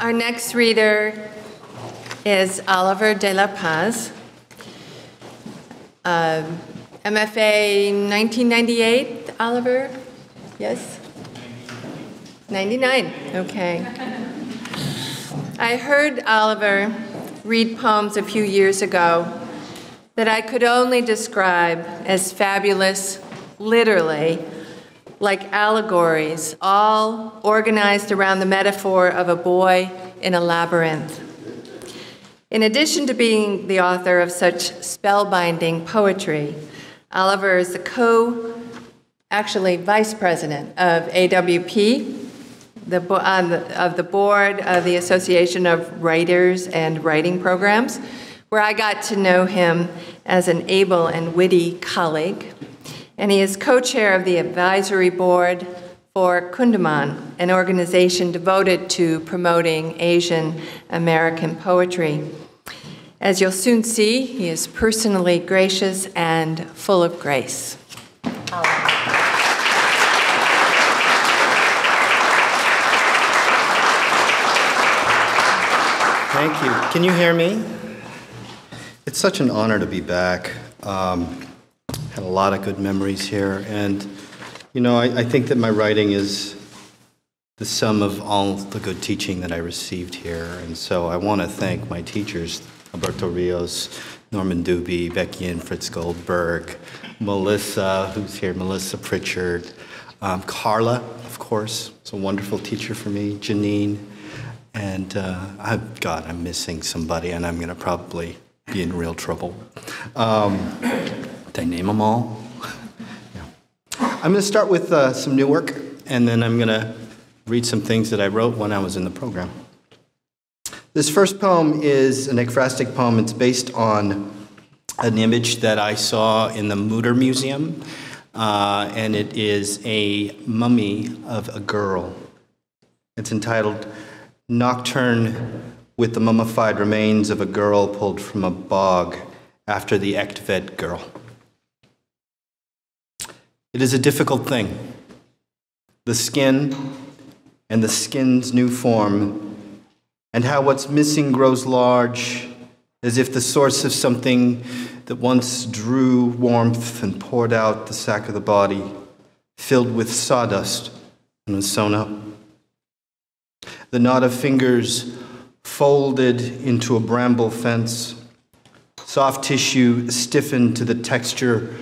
Our next reader is Oliver de la Paz. Um, MFA 1998, Oliver? Yes? 99, okay. I heard Oliver read poems a few years ago that I could only describe as fabulous, literally, like allegories, all organized around the metaphor of a boy in a labyrinth. In addition to being the author of such spellbinding poetry, Oliver is the co, actually vice president of AWP, the, uh, the, of the board of the Association of Writers and Writing Programs, where I got to know him as an able and witty colleague. And he is co chair of the advisory board for Kundiman, an organization devoted to promoting Asian American poetry. As you'll soon see, he is personally gracious and full of grace. Thank you. Can you hear me? It's such an honor to be back. Um, had a lot of good memories here, and you know, I, I think that my writing is the sum of all the good teaching that I received here, and so I want to thank my teachers, Alberto Rios, Norman Dubie, Becky and Fritz Goldberg, Melissa, who's here, Melissa Pritchard, um, Carla, of course, it's a wonderful teacher for me, Janine, and uh, I've, God, I'm missing somebody, and I'm going to probably be in real trouble. Um, did I name them all? yeah. I'm going to start with uh, some new work, and then I'm going to read some things that I wrote when I was in the program. This first poem is an ekphrastic poem. It's based on an image that I saw in the Mütter Museum, uh, and it is a mummy of a girl. It's entitled Nocturne with the mummified remains of a girl pulled from a bog after the Egtved girl. It is a difficult thing. The skin and the skin's new form, and how what's missing grows large, as if the source of something that once drew warmth and poured out the sack of the body, filled with sawdust and was sewn up the knot of fingers folded into a bramble fence, soft tissue stiffened to the texture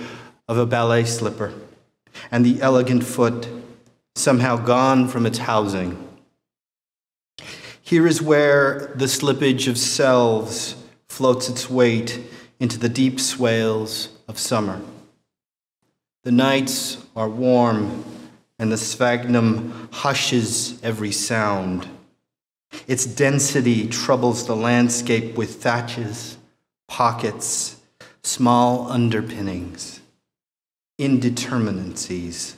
of a ballet slipper, and the elegant foot somehow gone from its housing. Here is where the slippage of selves floats its weight into the deep swales of summer. The nights are warm, and the sphagnum hushes every sound. Its density troubles the landscape with thatches, pockets, small underpinnings, indeterminacies.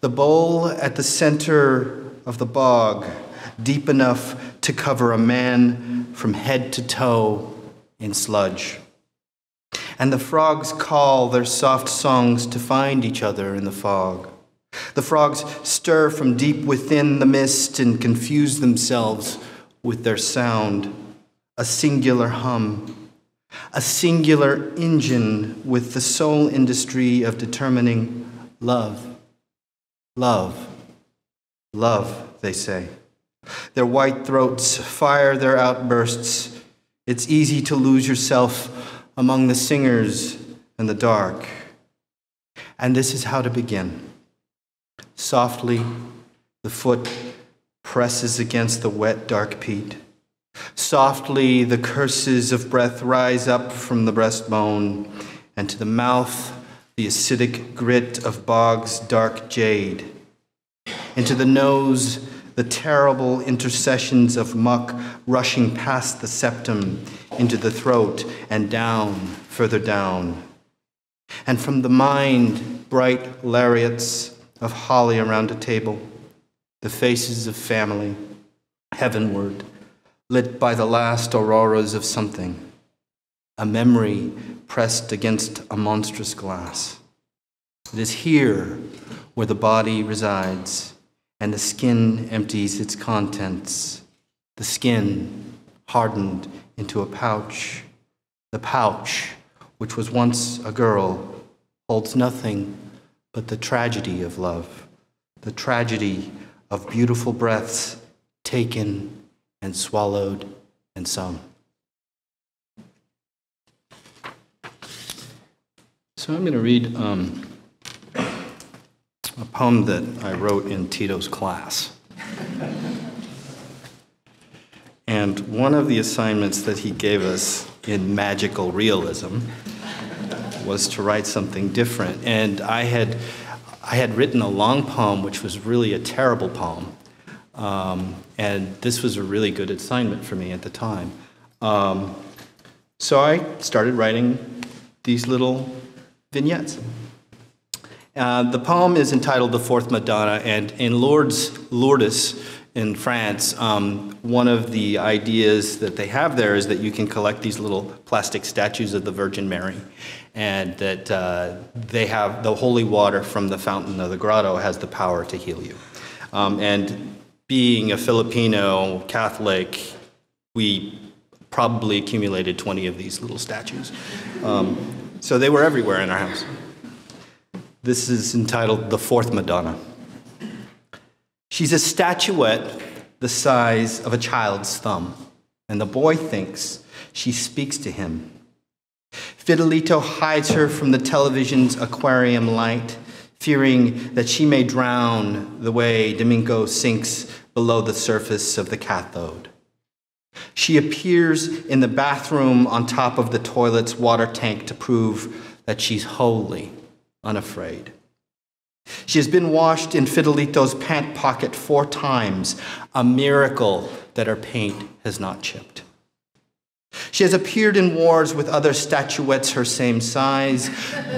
The bowl at the center of the bog, deep enough to cover a man from head to toe in sludge. And the frogs call their soft songs to find each other in the fog. The frogs stir from deep within the mist and confuse themselves with their sound, a singular hum, a singular engine with the sole industry of determining love. Love, love, they say. Their white throats fire their outbursts. It's easy to lose yourself among the singers and the dark. And this is how to begin. Softly, the foot presses against the wet, dark peat. Softly, the curses of breath rise up from the breastbone, and to the mouth, the acidic grit of bog's dark jade. Into the nose, the terrible intercessions of muck rushing past the septum into the throat and down, further down. And from the mind, bright lariats of holly around a table, the faces of family, heavenward, lit by the last auroras of something, a memory pressed against a monstrous glass. It is here where the body resides, and the skin empties its contents. The skin hardened into a pouch. The pouch, which was once a girl, holds nothing but the tragedy of love, the tragedy of beautiful breaths taken and swallowed and sung. So I'm going to read um, a poem that I wrote in Tito's class. And one of the assignments that he gave us in magical realism was to write something different. And I had, I had written a long poem, which was really a terrible poem. Um, and this was a really good assignment for me at the time. Um, so I started writing these little vignettes. Uh, the poem is entitled The Fourth Madonna, and in Lourdes, Lourdes in France, um, one of the ideas that they have there is that you can collect these little plastic statues of the Virgin Mary, and that uh, they have the holy water from the fountain of the grotto has the power to heal you. Um, and being a Filipino Catholic, we probably accumulated 20 of these little statues. Um, so they were everywhere in our house. This is entitled The Fourth Madonna. She's a statuette the size of a child's thumb, and the boy thinks she speaks to him. Fidelito hides her from the television's aquarium light, fearing that she may drown the way Domingo sinks below the surface of the cathode. She appears in the bathroom on top of the toilet's water tank to prove that she's wholly unafraid. She has been washed in Fidelito's pant pocket four times, a miracle that her paint has not chipped. She has appeared in wars with other statuettes her same size.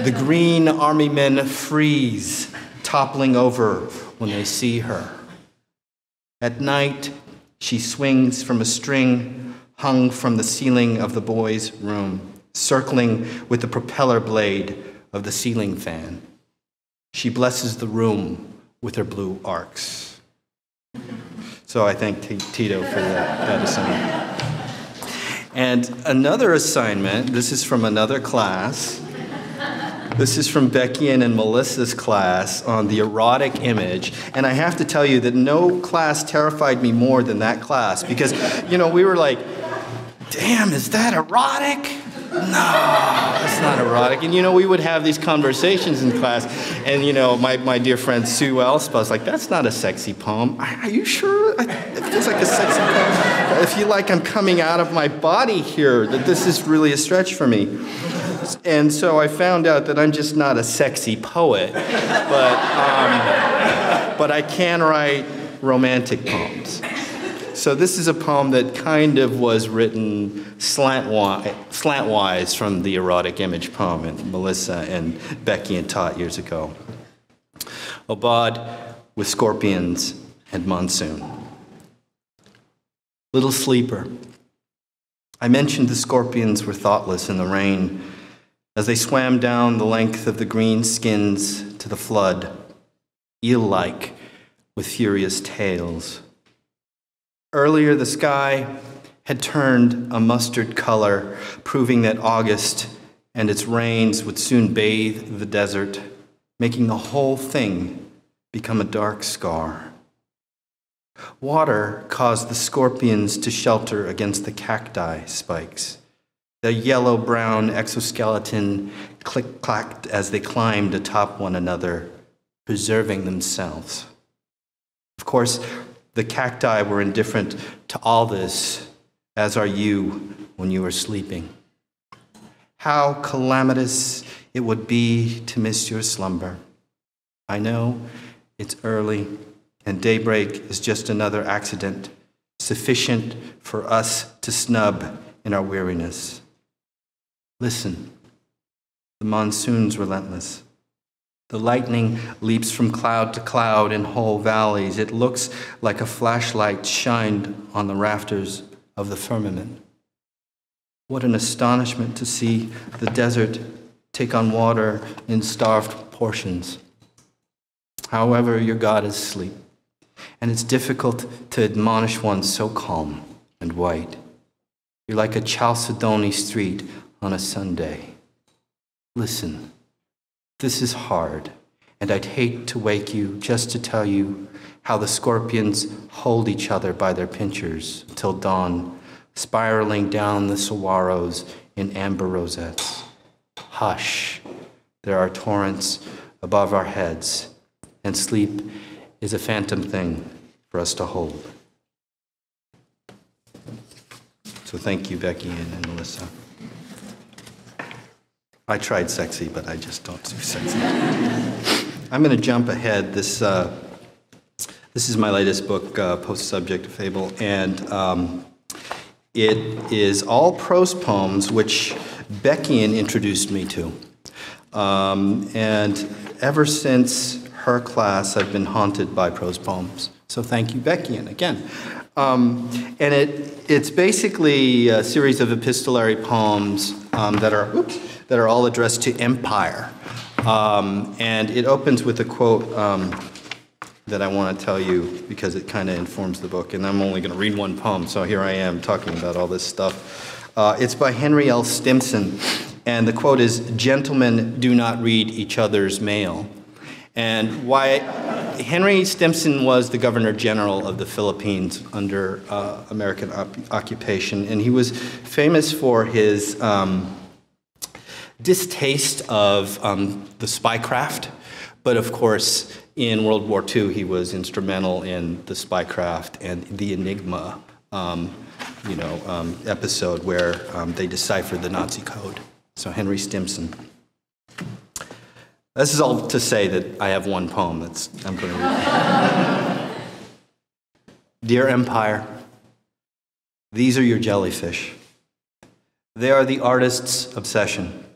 The green army men freeze, toppling over when they see her. At night, she swings from a string hung from the ceiling of the boy's room, circling with the propeller blade of the ceiling fan. She blesses the room with her blue arcs. So I thank Tito for that, that assignment. And another assignment, this is from another class. This is from Becky and Melissa's class on the erotic image. And I have to tell you that no class terrified me more than that class because, you know, we were like, damn, is that erotic? No, it's not erotic. And you know, we would have these conversations in class, and you know, my, my dear friend Sue Elspa was like, that's not a sexy poem. Are you sure? It feels like a sexy poem. If you like, I'm coming out of my body here, that this is really a stretch for me. And so I found out that I'm just not a sexy poet, but, um, but I can write romantic poems. So this is a poem that kind of was written slantwise, slantwise from the erotic image poem in Melissa and Becky and Tot years ago. Aubade with scorpions and monsoon. Little sleeper. I mentioned the scorpions were thoughtless in the rain as they swam down the length of the green skins to the flood, eel like with furious tails. Earlier, the sky had turned a mustard color, proving that August and its rains would soon bathe the desert, making the whole thing become a dark scar. Water caused the scorpions to shelter against the cacti spikes. The yellow brown exoskeleton click clacked as they climbed atop one another, preserving themselves. Of course, the cacti were indifferent to all this, as are you when you are sleeping. How calamitous it would be to miss your slumber. I know it's early, and daybreak is just another accident, sufficient for us to snub in our weariness. Listen, the monsoon's relentless. The lightning leaps from cloud to cloud in whole valleys. It looks like a flashlight shined on the rafters of the firmament. What an astonishment to see the desert take on water in starved portions. However, your God is asleep. and it's difficult to admonish one so calm and white. You're like a Chalcedony street on a Sunday. Listen, this is hard, and I'd hate to wake you just to tell you how the scorpions hold each other by their pinchers till dawn, spiraling down the saguaros in amber rosettes. Hush, there are torrents above our heads, and sleep is a phantom thing for us to hold. So thank you, Becky and, and Melissa. I tried sexy, but I just don't do sexy. I'm going to jump ahead. This, uh, this is my latest book, uh, Post Subject Fable, and um, it is all prose poems, which Beckian introduced me to. Um, and ever since her class, I've been haunted by prose poems. So thank you, Beckian, again. Um, and it, it's basically a series of epistolary poems um, that are oops, that are all addressed to empire. Um, and it opens with a quote um, that I want to tell you because it kind of informs the book. And I'm only going to read one poem, so here I am talking about all this stuff. Uh, it's by Henry L. Stimson, and the quote is Gentlemen do not read each other's mail. And why Henry Stimson was the governor general of the Philippines under uh, American occupation, and he was famous for his. Um, distaste of um, the spycraft, but of course, in World War II, he was instrumental in the spycraft and the Enigma, um, you know, um, episode where um, they deciphered the Nazi code. So Henry Stimson. This is all to say that I have one poem that's I'm going to read. Dear Empire, these are your jellyfish. They are the artist's obsession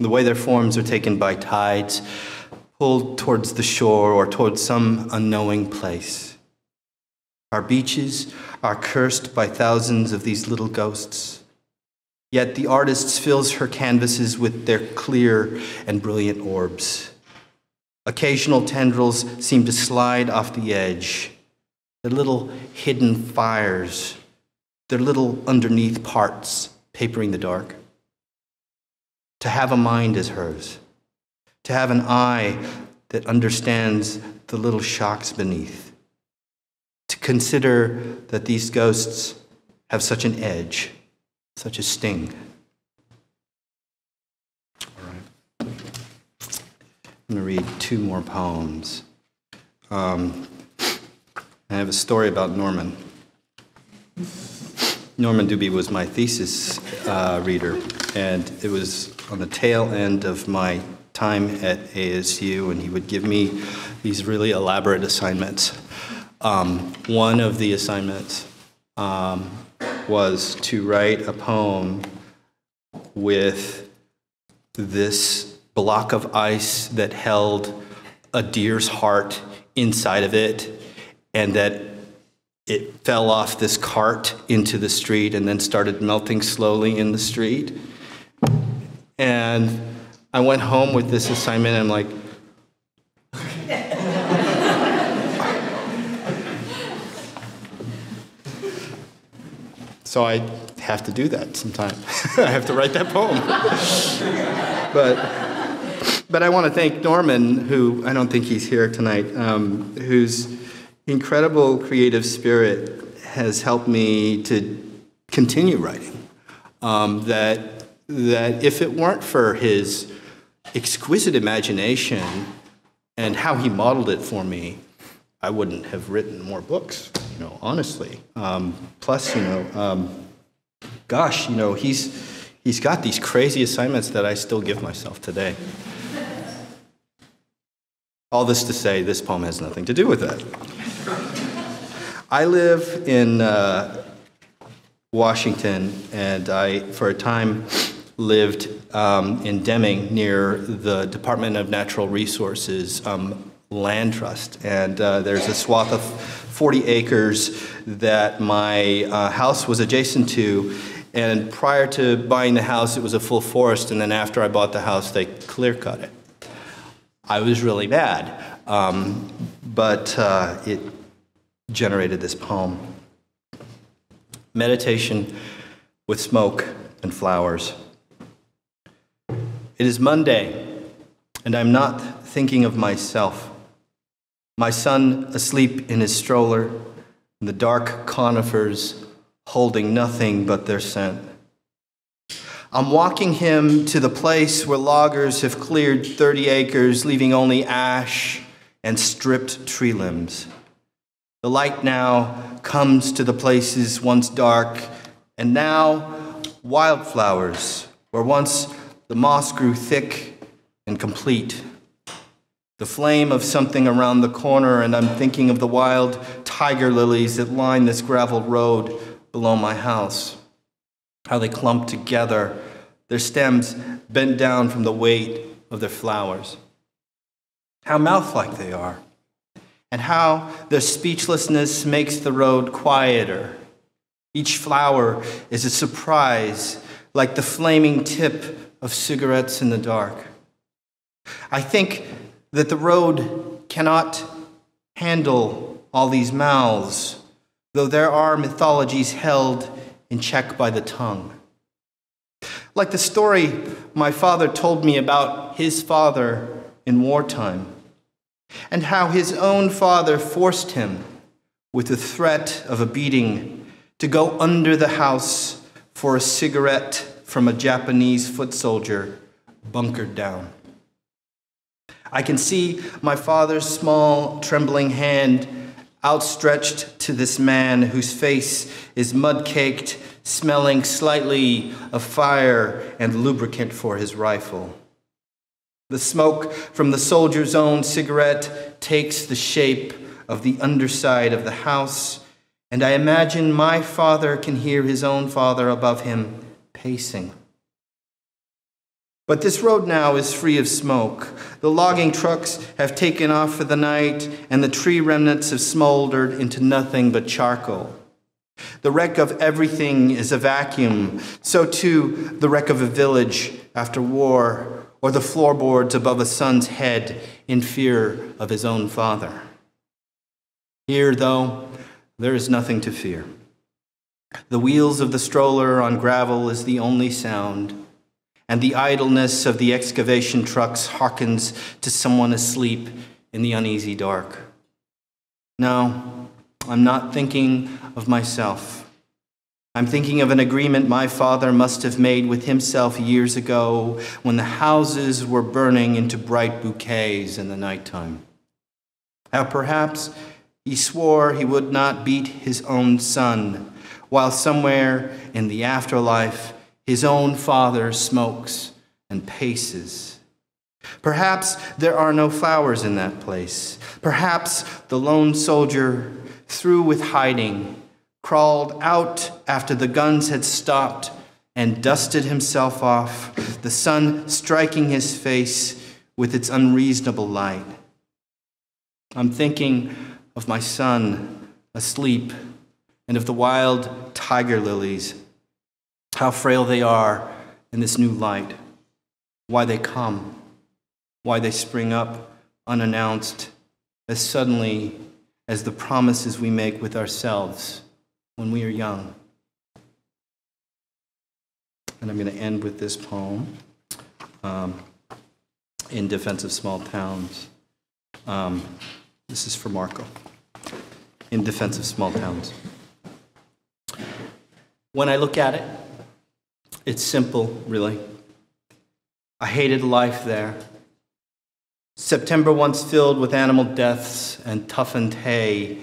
the way their forms are taken by tides, pulled towards the shore or towards some unknowing place. Our beaches are cursed by thousands of these little ghosts. Yet the artist fills her canvases with their clear and brilliant orbs. Occasional tendrils seem to slide off the edge, their little hidden fires, their little underneath parts papering the dark to have a mind as hers, to have an eye that understands the little shocks beneath, to consider that these ghosts have such an edge, such a sting. All right. I'm going to read two more poems. Um, I have a story about Norman. Norman Dubie was my thesis uh, reader, and it was on the tail end of my time at ASU, and he would give me these really elaborate assignments. Um, one of the assignments um, was to write a poem with this block of ice that held a deer's heart inside of it, and that it fell off this cart into the street and then started melting slowly in the street. And I went home with this assignment and I'm like, so I have to do that sometime. I have to write that poem. but, but I want to thank Norman, who I don't think he's here tonight, um, whose incredible creative spirit has helped me to continue writing. Um, that, that if it weren't for his exquisite imagination and how he modeled it for me, I wouldn't have written more books, you know, honestly. Um, plus, you know, um, gosh, you know, he's, he's got these crazy assignments that I still give myself today. All this to say, this poem has nothing to do with that. I live in uh, Washington, and I, for a time, lived um, in Deming near the Department of Natural Resources um, land trust. And uh, there's a swath of 40 acres that my uh, house was adjacent to. And prior to buying the house, it was a full forest. And then after I bought the house, they clear cut it. I was really mad. Um, but uh, it generated this poem. Meditation with smoke and flowers. It is Monday, and I'm not thinking of myself. My son asleep in his stroller, the dark conifers, holding nothing but their scent. I'm walking him to the place where loggers have cleared 30 acres, leaving only ash and stripped tree limbs. The light now comes to the places once dark, and now wildflowers, where once the moss grew thick and complete. The flame of something around the corner, and I'm thinking of the wild tiger lilies that line this gravel road below my house how they clump together, their stems bent down from the weight of their flowers. How mouth like they are, and how their speechlessness makes the road quieter. Each flower is a surprise, like the flaming tip of cigarettes in the dark. I think that the road cannot handle all these mouths, though there are mythologies held in check by the tongue. Like the story my father told me about his father in wartime, and how his own father forced him, with the threat of a beating, to go under the house for a cigarette from a Japanese foot soldier bunkered down. I can see my father's small, trembling hand outstretched to this man whose face is mud caked, smelling slightly of fire and lubricant for his rifle. The smoke from the soldier's own cigarette takes the shape of the underside of the house, and I imagine my father can hear his own father above him pacing. But this road now is free of smoke. The logging trucks have taken off for the night, and the tree remnants have smoldered into nothing but charcoal. The wreck of everything is a vacuum. So, too, the wreck of a village after war, or the floorboards above a son's head in fear of his own father. Here, though, there is nothing to fear. The wheels of the stroller on gravel is the only sound and the idleness of the excavation trucks hearkens to someone asleep in the uneasy dark. No, I'm not thinking of myself. I'm thinking of an agreement my father must have made with himself years ago when the houses were burning into bright bouquets in the nighttime. How perhaps he swore he would not beat his own son, while somewhere in the afterlife his own father smokes and paces. Perhaps there are no flowers in that place. Perhaps the lone soldier, through with hiding, crawled out after the guns had stopped and dusted himself off, the sun striking his face with its unreasonable light. I'm thinking of my son asleep and of the wild tiger lilies how frail they are in this new light, why they come, why they spring up unannounced as suddenly as the promises we make with ourselves when we are young. And I'm going to end with this poem um, in defense of small towns. Um, this is for Marco. In defense of small towns. When I look at it, it's simple, really. I hated life there. September once filled with animal deaths and toughened hay,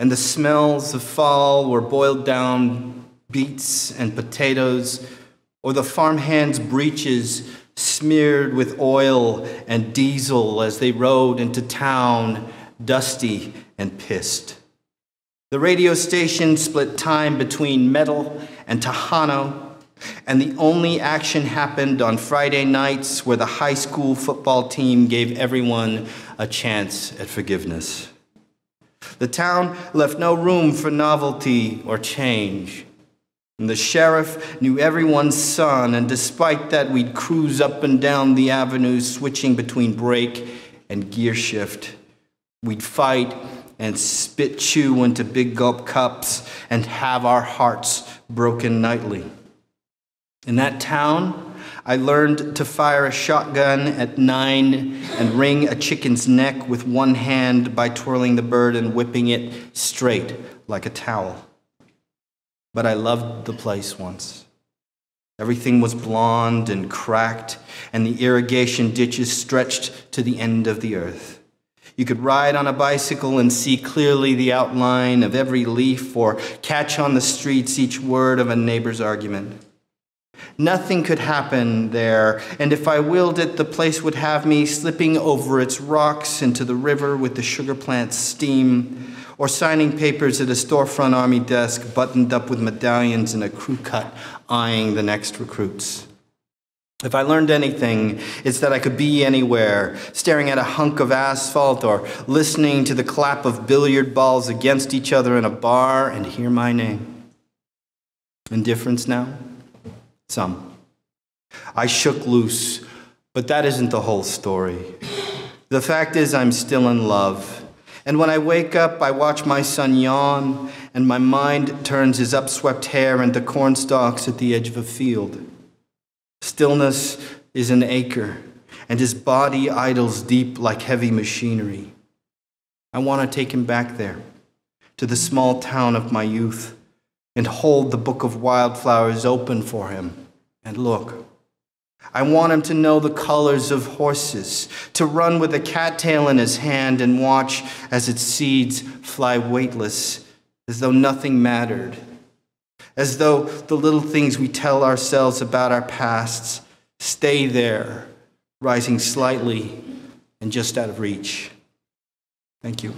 and the smells of fall were boiled down beets and potatoes, or the farmhands' breeches smeared with oil and diesel as they rode into town, dusty and pissed. The radio station split time between metal and Tejano and the only action happened on Friday nights where the high school football team gave everyone a chance at forgiveness. The town left no room for novelty or change. And the sheriff knew everyone's son, and despite that, we'd cruise up and down the avenues, switching between brake and gear shift. We'd fight and spit chew into big gulp cups and have our hearts broken nightly. In that town, I learned to fire a shotgun at nine and wring a chicken's neck with one hand by twirling the bird and whipping it straight like a towel. But I loved the place once. Everything was blond and cracked, and the irrigation ditches stretched to the end of the earth. You could ride on a bicycle and see clearly the outline of every leaf, or catch on the streets each word of a neighbor's argument. Nothing could happen there, and if I willed it, the place would have me slipping over its rocks into the river with the sugar plant's steam, or signing papers at a storefront army desk buttoned up with medallions and a crew cut, eyeing the next recruits. If I learned anything, it's that I could be anywhere, staring at a hunk of asphalt or listening to the clap of billiard balls against each other in a bar and hear my name. Indifference now? Some. I shook loose, but that isn't the whole story. The fact is, I'm still in love. And when I wake up, I watch my son yawn, and my mind turns his upswept hair into cornstalks at the edge of a field. Stillness is an acre, and his body idles deep like heavy machinery. I want to take him back there, to the small town of my youth, and hold the book of wildflowers open for him and look. I want him to know the colors of horses, to run with a cattail in his hand and watch as its seeds fly weightless, as though nothing mattered, as though the little things we tell ourselves about our pasts stay there, rising slightly and just out of reach. Thank you.